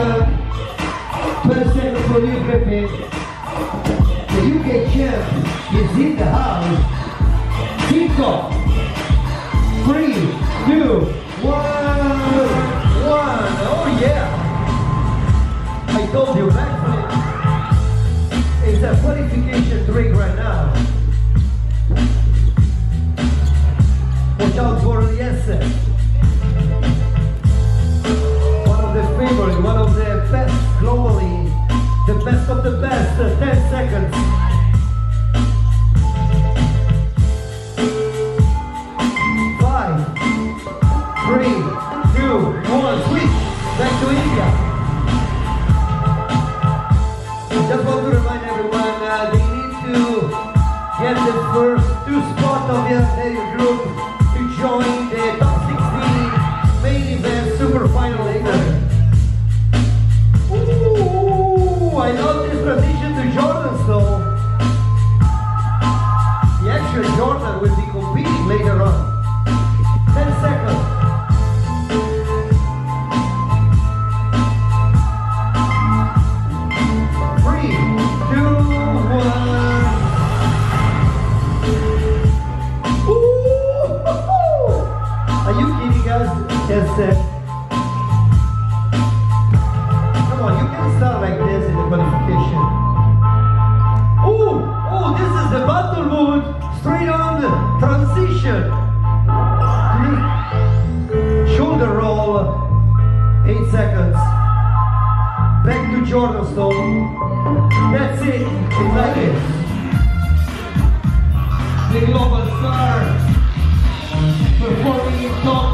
time, put a for you, Griffin. The UK champ is in the house. Cinco, three, two, one, one. Oh yeah! I told you, backflip. It's a qualification drink right now. Watch out for the essence. group join. That's it, it's like it. The global star performing in top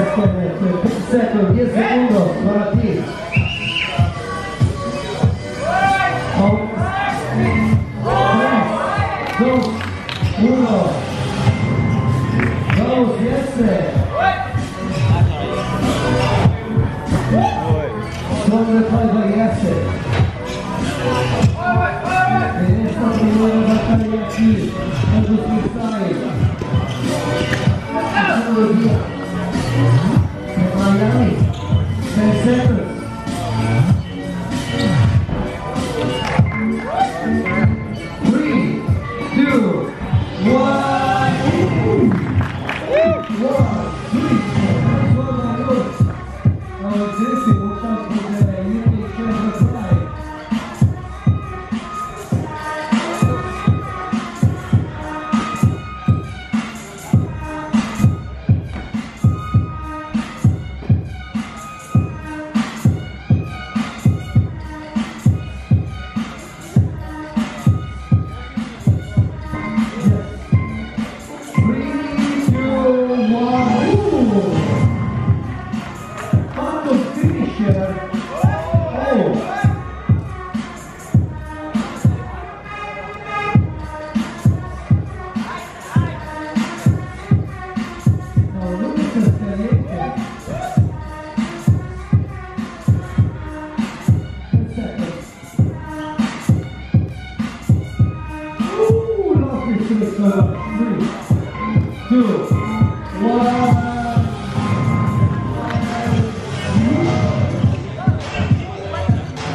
Second, 10 segundos para ti. Dos, uno. Vamos, esse. Vamos depois vai esse. Esta primeira batalha aqui, é do freestyle.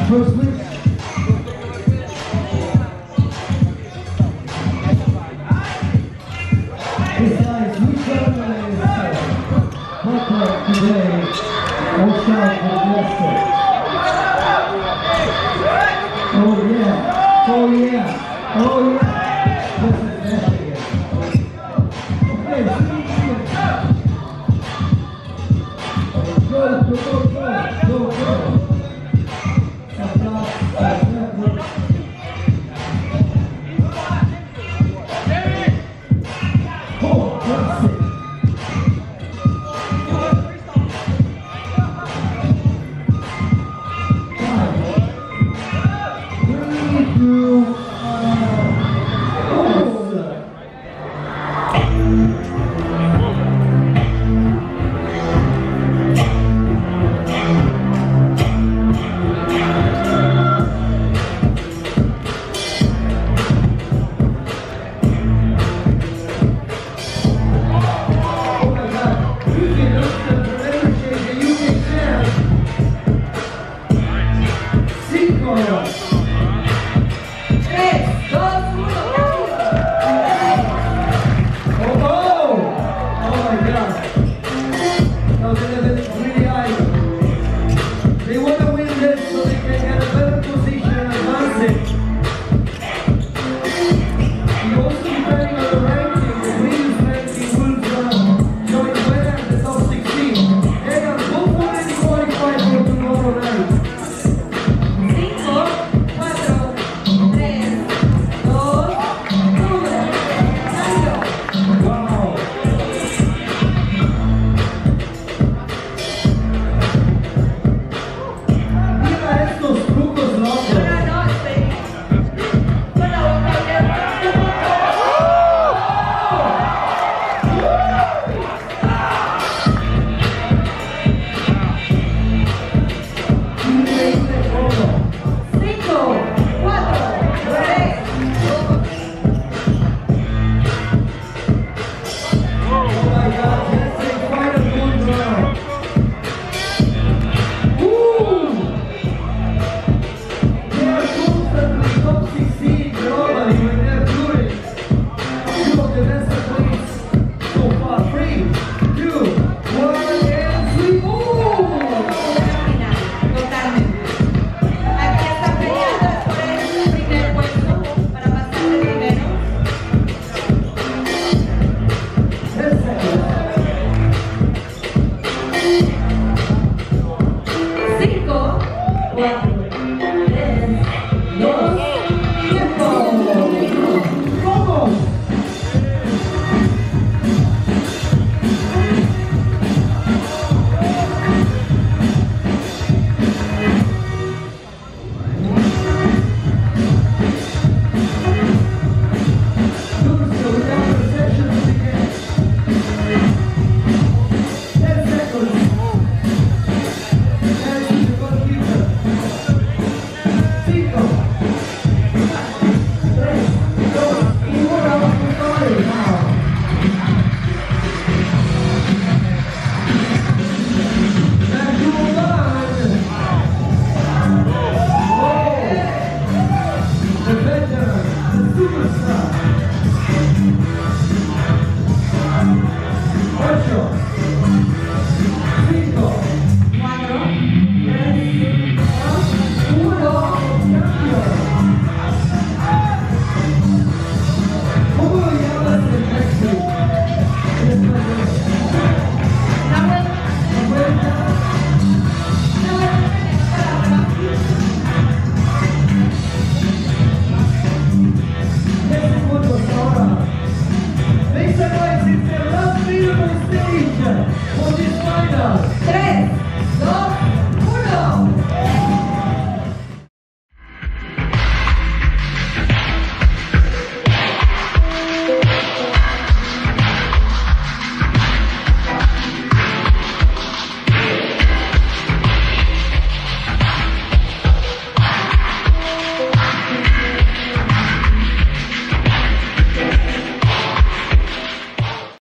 Brooklyn Amém?